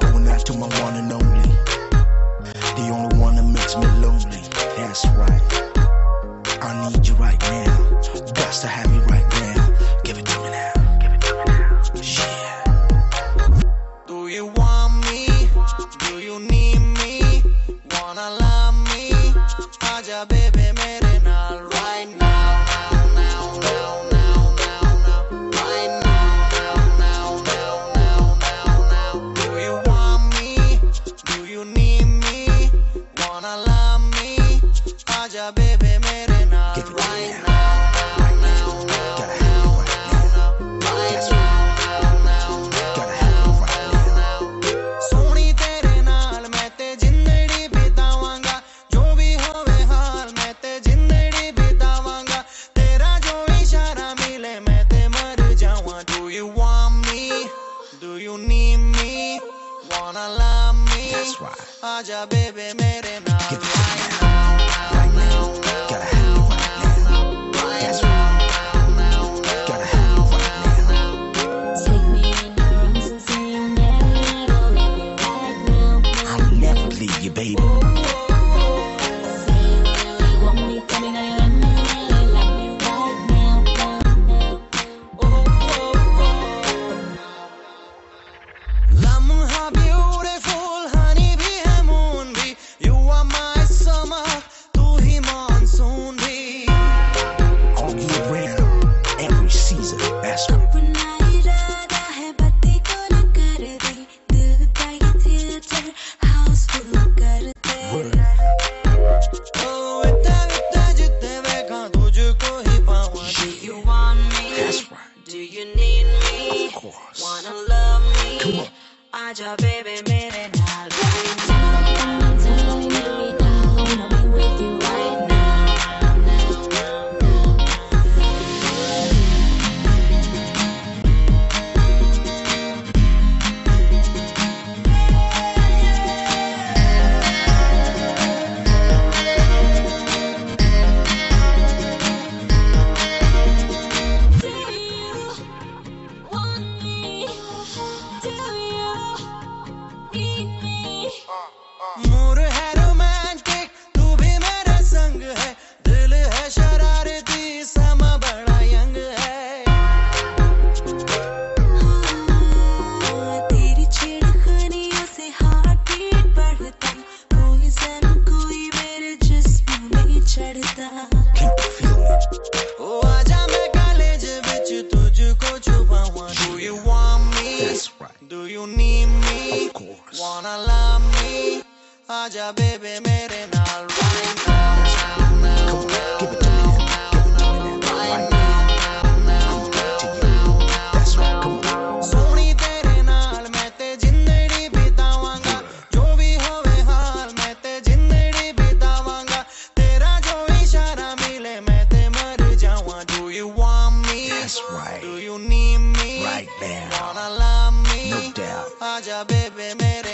Going out to my one and only. The only one that makes me lonely. That's right. I need you right now. Got to have you right now. Give it to me now. Give it to me now. Yeah. Do you want me? Do you need me? Wanna love me? Aja baby. need me, wanna love me. That's why. Right. Aja baby, now. Now, now, now, now. Raja, baby, mere naal. ਚੜਦਾ ਉਹ ਆ ਮੈਂ college ਵਿੱਚ ਤੁਝਕੋ ਛੁਪਾਵਾਂ Do you want me? That's right. Do you need me? Of course. Wanna love me? ਆ ਜਾ ਬੇਬੇ ਮੇਰੇ যাবে প্রেমের